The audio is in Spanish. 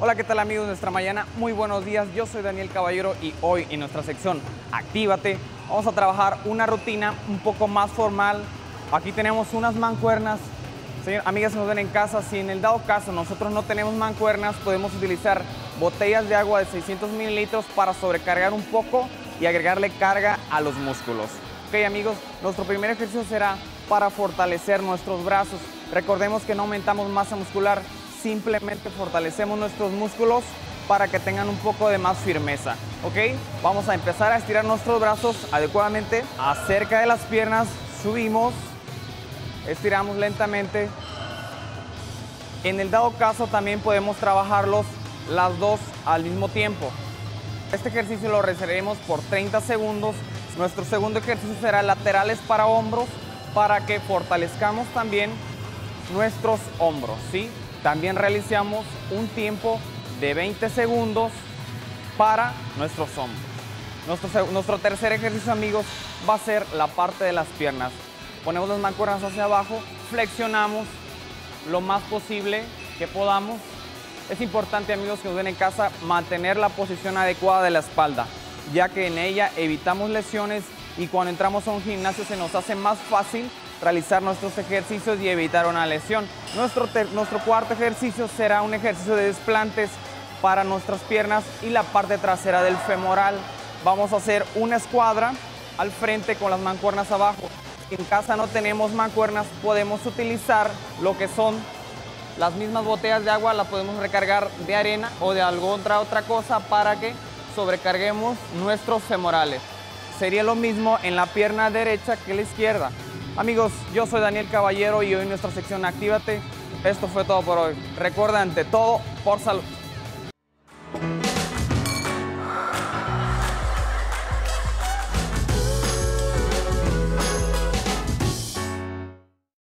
Hola, ¿qué tal amigos de nuestra mañana? Muy buenos días, yo soy Daniel Caballero y hoy en nuestra sección Actívate vamos a trabajar una rutina un poco más formal. Aquí tenemos unas mancuernas. Señor, amigas que nos ven en casa, si en el dado caso nosotros no tenemos mancuernas, podemos utilizar botellas de agua de 600 mililitros para sobrecargar un poco y agregarle carga a los músculos. Ok amigos, nuestro primer ejercicio será para fortalecer nuestros brazos. Recordemos que no aumentamos masa muscular, simplemente fortalecemos nuestros músculos para que tengan un poco de más firmeza, ¿ok? Vamos a empezar a estirar nuestros brazos adecuadamente, acerca de las piernas, subimos, estiramos lentamente. En el dado caso también podemos trabajarlos las dos al mismo tiempo. Este ejercicio lo reservaremos por 30 segundos. Nuestro segundo ejercicio será laterales para hombros para que fortalezcamos también nuestros hombros, ¿sí? También realizamos un tiempo de 20 segundos para nuestros hombros. Nuestro, nuestro tercer ejercicio, amigos, va a ser la parte de las piernas. Ponemos las mancuernas hacia abajo, flexionamos lo más posible que podamos. Es importante, amigos que nos ven en casa, mantener la posición adecuada de la espalda, ya que en ella evitamos lesiones y cuando entramos a un gimnasio se nos hace más fácil realizar nuestros ejercicios y evitar una lesión. Nuestro, nuestro cuarto ejercicio será un ejercicio de desplantes para nuestras piernas y la parte trasera del femoral. Vamos a hacer una escuadra al frente con las mancuernas abajo. Si en casa no tenemos mancuernas, podemos utilizar lo que son las mismas botellas de agua, las podemos recargar de arena o de alguna otra, otra cosa para que sobrecarguemos nuestros femorales. Sería lo mismo en la pierna derecha que la izquierda. Amigos, yo soy Daniel Caballero y hoy en nuestra sección Actívate. Esto fue todo por hoy. Recuerda ante todo, por salud.